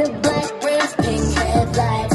a black race, pink headlights.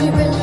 you really